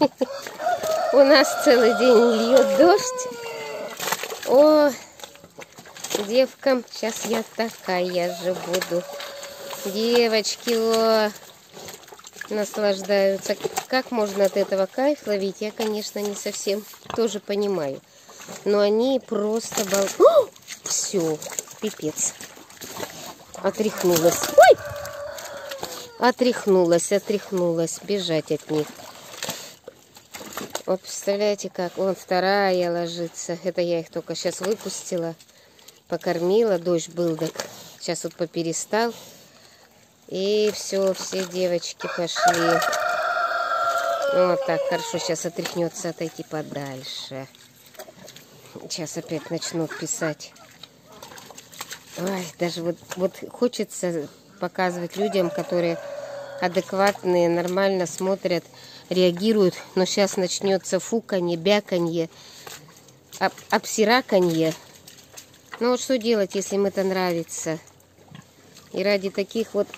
У нас целый день льет дождь. О, девкам, сейчас я такая же буду. Девочки, о, наслаждаются. Как можно от этого кайф ловить, я, конечно, не совсем тоже понимаю. Но они просто бал... Все, пипец. Отряхнулась. Ой! Отряхнулась, отряхнулась. Бежать от них. Вот представляете как? Вон вторая ложится. Это я их только сейчас выпустила. Покормила. Дождь был так. Сейчас вот поперестал. И все, все девочки пошли. Вот так, хорошо, сейчас отряхнется отойти подальше. Сейчас опять начнут писать. Ой, даже вот, вот хочется показывать людям, которые адекватные, нормально смотрят, реагируют. Но сейчас начнется фуканье, бяканье, об, обсираканье. Ну вот что делать, если им это нравится? И ради таких вот...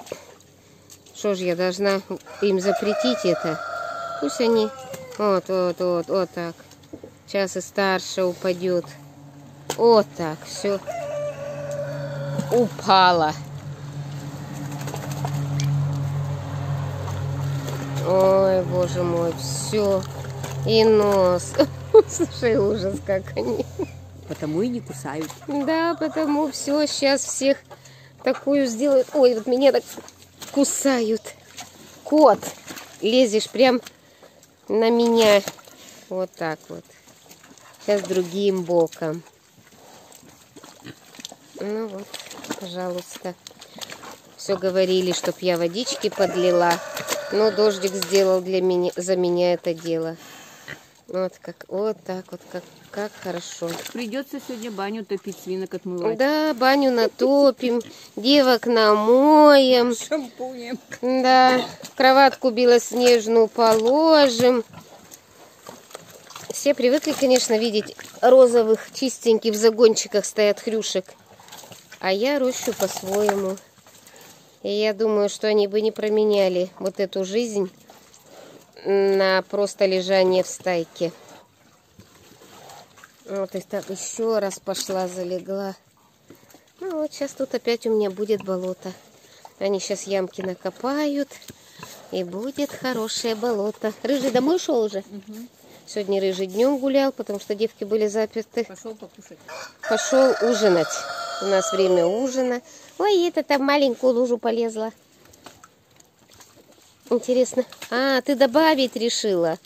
Что же я должна им запретить это? Пусть они... Вот, вот, вот, вот так. Сейчас и старше упадет. Вот так, все. Упала. Ой, боже мой, все. И нос. Слушай, ужас, как они. Потому и не кусают. Да, потому все, сейчас всех такую сделают. Ой, вот меня так кусают. Кот, лезешь прям на меня. Вот так вот. Сейчас другим боком. Ну вот, пожалуйста. Все говорили, чтоб я водички подлила. Но дождик сделал для меня, за меня это дело. Вот как, вот так вот, как, как хорошо. Придется сегодня баню топить, свинок отмывать. Да, баню натопим, девок намоем. Шампунем. Да, кроватку белоснежную положим. Все привыкли, конечно, видеть розовых, чистеньких в загончиках стоят хрюшек. А я рощу по-своему. И я думаю, что они бы не променяли вот эту жизнь на просто лежание в стайке. Вот и так еще раз пошла, залегла. Ну вот сейчас тут опять у меня будет болото. Они сейчас ямки накопают. И будет хорошее болото. Рыжий домой шел уже? Угу. Сегодня Рыжий днем гулял, потому что девки были заперты. Пошел покушать. Пошел ужинать. У нас время ужина. Ой, это там маленькую лужу полезла. Интересно. А, ты добавить решила?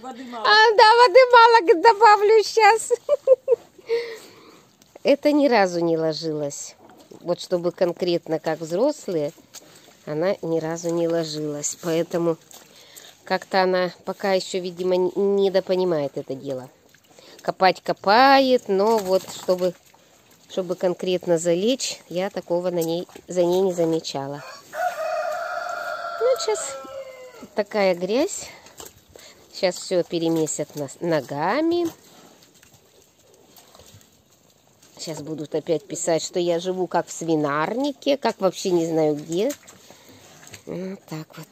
Воды мало. А, да, воды мало, добавлю сейчас. Это ни разу не ложилось. Вот чтобы конкретно как взрослые, она ни разу не ложилась. Поэтому как-то она пока еще, видимо, недопонимает это дело. Копать копает, но вот чтобы, чтобы конкретно залечь, я такого на ней, за ней не замечала. Ну, сейчас такая грязь. Сейчас все перемесят ногами. Сейчас будут опять писать, что я живу как в свинарнике, как вообще не знаю где. Вот так вот.